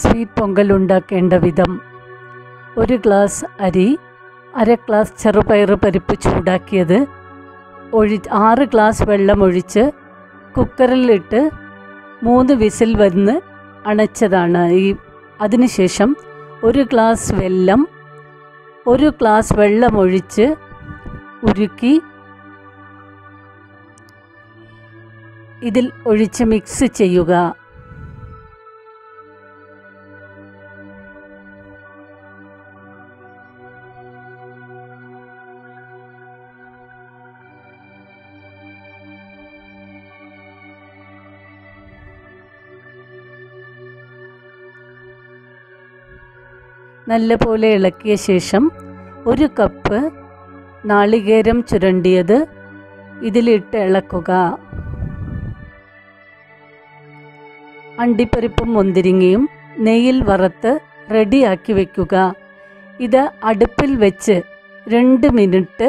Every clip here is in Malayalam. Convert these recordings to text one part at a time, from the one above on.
സ്വീറ്റ് പൊങ്കൽ ഉണ്ടാക്കേണ്ട വിധം ഒരു ഗ്ലാസ് അരി അര ഗ്ലാസ് ചെറുപയർ പരിപ്പ് ചൂടാക്കിയത് ഒഴി ആറ് ഗ്ലാസ് വെള്ളം ഒഴിച്ച് കുക്കറിലിട്ട് മൂന്ന് വിസിൽ വന്ന് അണച്ചതാണ്. ഈ അതിനുശേഷം ഒരു ഗ്ലാസ് വെല്ലം ഒരു ഗ്ലാസ് വെള്ളം ഒഴിച്ച് ഉരുക്കി ഇതിൽ ഒഴിച്ച് മിക്സ് ചെയ്യുക. നല്ലപോലെ ഇളക്കിയ ശേഷം ഒരു കപ്പ് നാളികേരം ചുരണ്ടിയത് ഇതിലിട്ട് ഇളക്കുക. അണ്ടിപ്പരിപ്പും മുന്തിരിങ്ങയും നെയ്യിൽ വറുത്ത് റെഡിയാക്കി വയ്ക്കുക ഇത് അടുപ്പിൽ വെച്ച് രണ്ട് മിനിറ്റ്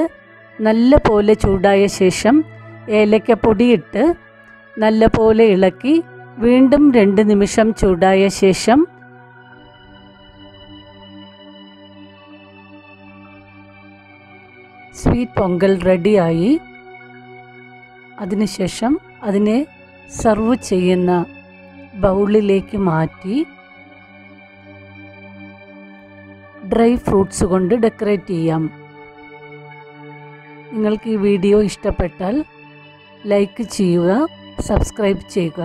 നല്ല പോലെ ചൂടായ ശേഷം ഏലക്കപ്പൊടിയിട്ട് നല്ല പോലെ ഇളക്കി വീണ്ടും രണ്ട് നിമിഷം ചൂടായ ശേഷം സ്വീറ്റ് പൊങ്കൽ റെഡിയായി. അതിനുശേഷം അതിനെ സർവ് ചെയ്യുന്ന ബൗളിലേക്ക് മാറ്റി ഡ്രൈ ഫ്രൂട്ട്സ് കൊണ്ട് ഡെക്കറേറ്റ് ചെയ്യാം. നിങ്ങൾക്ക് ഈ വീഡിയോ ഇഷ്ടപ്പെട്ടാൽ ലൈക്ക് ചെയ്യുക സബ്സ്ക്രൈബ് ചെയ്യുക.